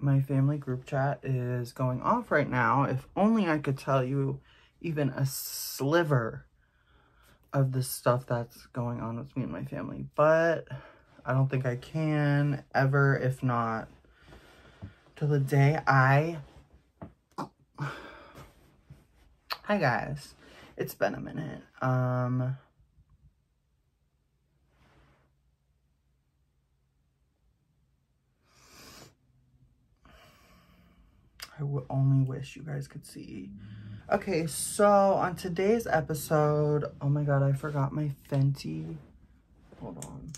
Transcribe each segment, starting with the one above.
my family group chat is going off right now. If only I could tell you even a sliver of the stuff that's going on with me and my family. But I don't think I can ever, if not till the day I... Hi guys. It's been a minute. Um... I would only wish you guys could see. Okay, so on today's episode, oh my god, I forgot my Fenty. Hold on.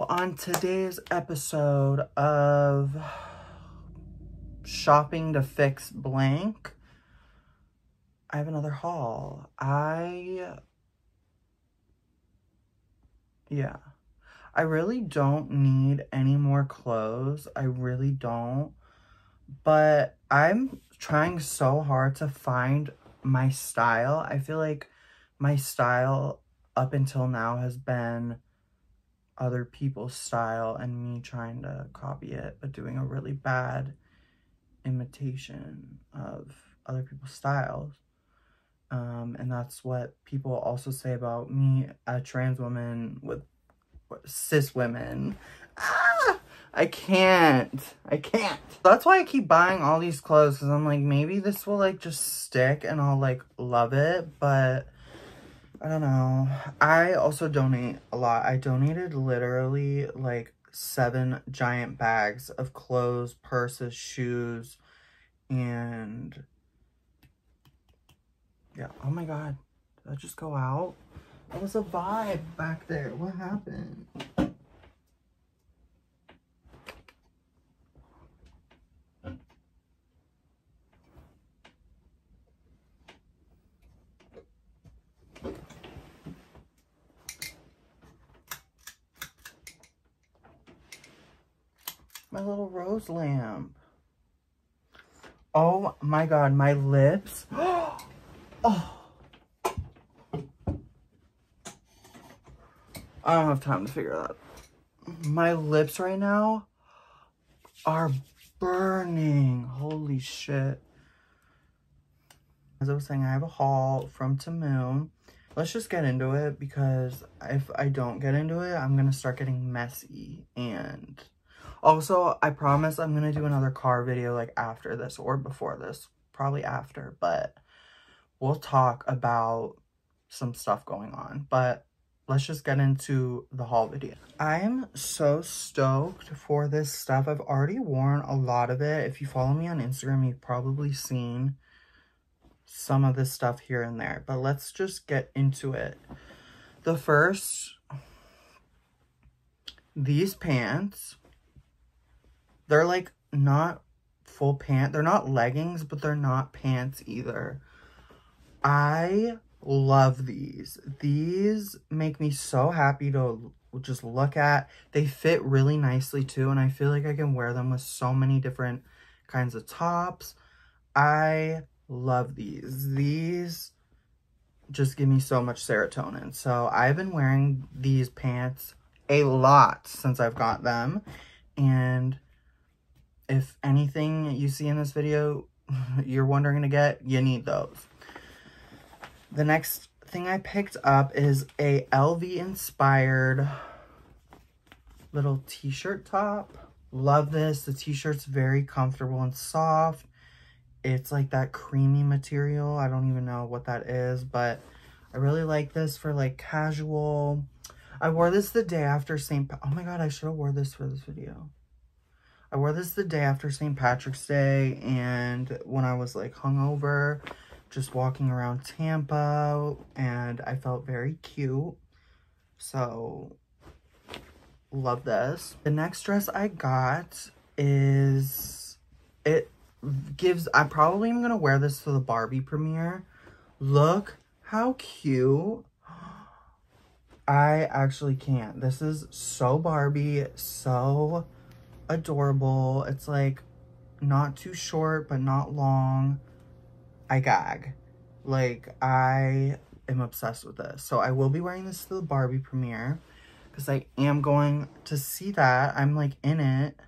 On today's episode of Shopping to Fix Blank, I have another haul. I, yeah. I really don't need any more clothes. I really don't. But I'm trying so hard to find my style. I feel like my style up until now has been other people's style and me trying to copy it, but doing a really bad imitation of other people's styles. Um, and that's what people also say about me, a trans woman with cis women. Ah, I can't. I can't. That's why I keep buying all these clothes because I'm like, maybe this will like just stick and I'll like love it. But I don't know. I also donate a lot. I donated literally like seven giant bags of clothes, purses, shoes, and yeah. Oh my God. Did I just go out? It was a vibe back there. What happened? My little rose lamp. Oh my god, my lips. oh. I don't have time to figure that. My lips right now are burning. Holy shit. As I was saying, I have a haul from Temu. Let's just get into it because if I don't get into it, I'm going to start getting messy. And also, I promise I'm going to do another car video like after this or before this. Probably after, but we'll talk about some stuff going on. But let's just get into the haul video. I'm so stoked for this stuff. I've already worn a lot of it. If you follow me on Instagram, you've probably seen some of this stuff here and there. But let's just get into it. The first, these pants, they're like not full pant. They're not leggings, but they're not pants either. I love these. These make me so happy to just look at. They fit really nicely too, and I feel like I can wear them with so many different kinds of tops. I love these. These just give me so much serotonin. So I've been wearing these pants a lot since I've got them. And if anything you see in this video you're wondering to get, you need those. The next thing I picked up is a LV inspired little t-shirt top. Love this. The t-shirt's very comfortable and soft. It's like that creamy material. I don't even know what that is, but I really like this for like casual. I wore this the day after St. Oh my god, I should have wore this for this video. I wore this the day after St. Patrick's Day and when I was like hungover just walking around Tampa and I felt very cute. So, love this. The next dress I got is, it gives, I probably am going to wear this to the Barbie premiere. Look how cute. I actually can't. This is so Barbie, so adorable. It's like not too short, but not long. I gag. Like, I am obsessed with this. So I will be wearing this to the Barbie premiere. because I am going to see that. I'm like in it.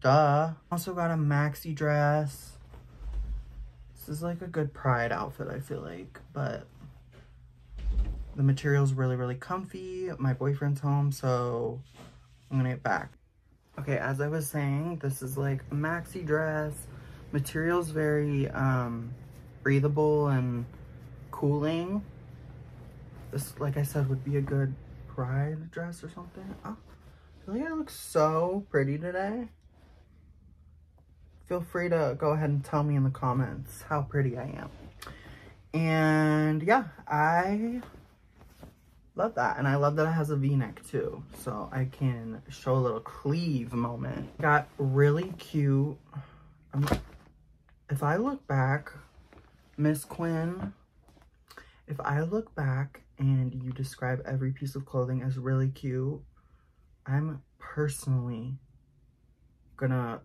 Duh. Also got a maxi dress. This is like a good pride outfit, I feel like, but the material's really, really comfy. My boyfriend's home, so I'm gonna get back. Okay, as I was saying, this is like a maxi dress. Material's very um, breathable and cooling. This, like I said, would be a good pride dress or something. Oh, I feel like I look so pretty today. Feel free to go ahead and tell me in the comments how pretty I am. And yeah, I love that. And I love that it has a v-neck too. So I can show a little cleave moment. Got really cute. Um, if I look back, Miss Quinn, if I look back and you describe every piece of clothing as really cute, I'm personally gonna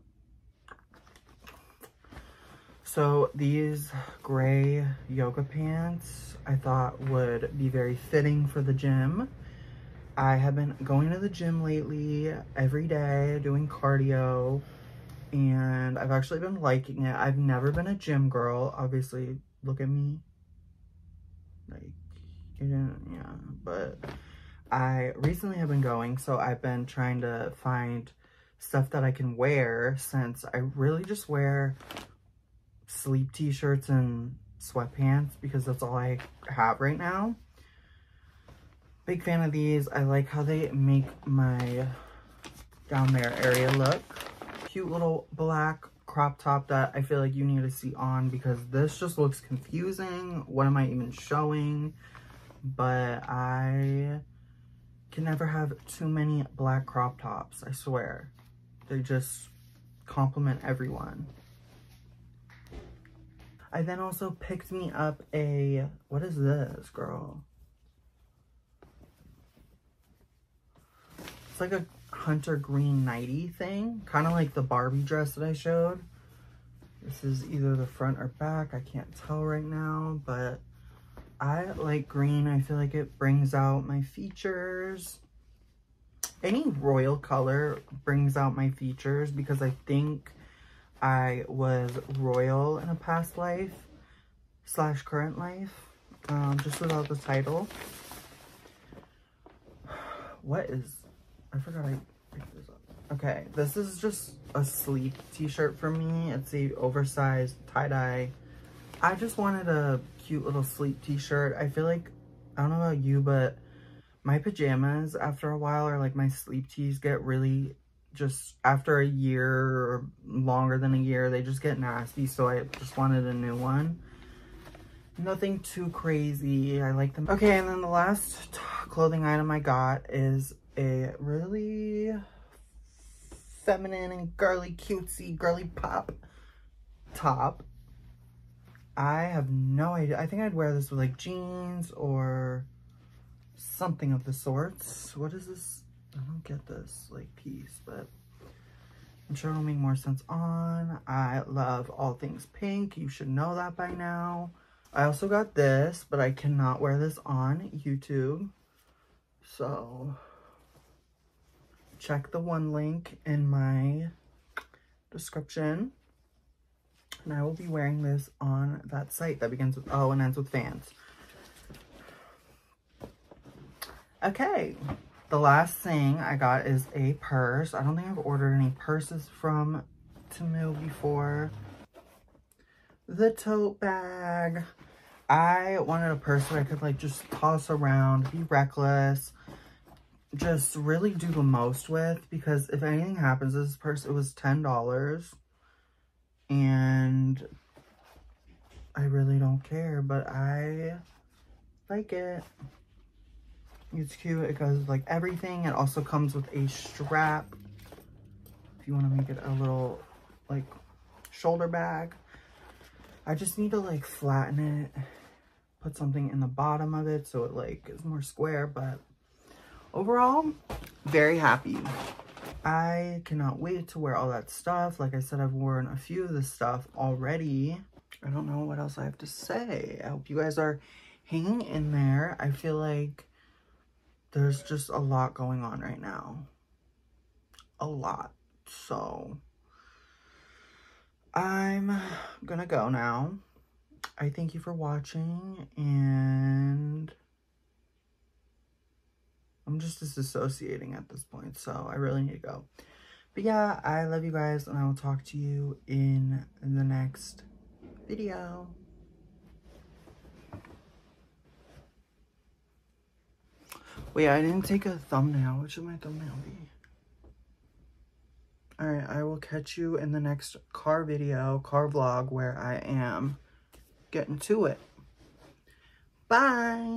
so these gray yoga pants I thought would be very fitting for the gym. I have been going to the gym lately every day doing cardio and I've actually been liking it. I've never been a gym girl. Obviously, look at me. Like, yeah, but I recently have been going, so I've been trying to find stuff that I can wear since I really just wear sleep t-shirts and sweatpants because that's all I have right now. Big fan of these. I like how they make my down there area look. Cute little black crop top that I feel like you need to see on because this just looks confusing. What am I even showing? But I can never have too many black crop tops, I swear. They just compliment everyone. I then also picked me up a, what is this, girl? It's like a hunter green nighty thing, kind of like the Barbie dress that I showed. This is either the front or back, I can't tell right now, but I like green. I feel like it brings out my features. Any royal color brings out my features because I think I was royal in a past life slash current life, um, just without the title. What is, I forgot I picked this up. Okay, this is just a sleep t-shirt for me. It's a oversized tie-dye. I just wanted a cute little sleep t-shirt. I feel like, I don't know about you, but my pajamas after a while or like my sleep tees get really just after a year or longer than a year, they just get nasty. So I just wanted a new one. Nothing too crazy. I like them. Okay, and then the last clothing item I got is a really feminine and girly, cutesy, girly pop top. I have no idea. I think I'd wear this with like jeans or something of the sorts. What is this? I don't get this like piece, but I'm sure it'll make more sense on. I love all things pink. You should know that by now. I also got this, but I cannot wear this on YouTube. So check the one link in my description. And I will be wearing this on that site that begins with O and ends with fans. Okay, the last thing I got is a purse. I don't think I've ordered any purses from Temu before. The tote bag. I wanted a purse that I could like just toss around, be reckless, just really do the most with because if anything happens, this purse, it was $10 and I really don't care, but I like it. It's cute. It goes like everything. It also comes with a strap if you want to make it a little like shoulder bag. I just need to like flatten it, put something in the bottom of it so it like is more square, but overall, very happy. I cannot wait to wear all that stuff. Like I said, I've worn a few of the stuff already. I don't know what else I have to say. I hope you guys are hanging in there. I feel like there's just a lot going on right now. A lot. So, I'm gonna go now. I thank you for watching, and I'm just disassociating at this point, so I really need to go. But yeah, I love you guys, and I will talk to you in the next video. Wait, I didn't take a thumbnail. What should my thumbnail be? Alright, I will catch you in the next car video, car vlog, where I am getting to it. Bye!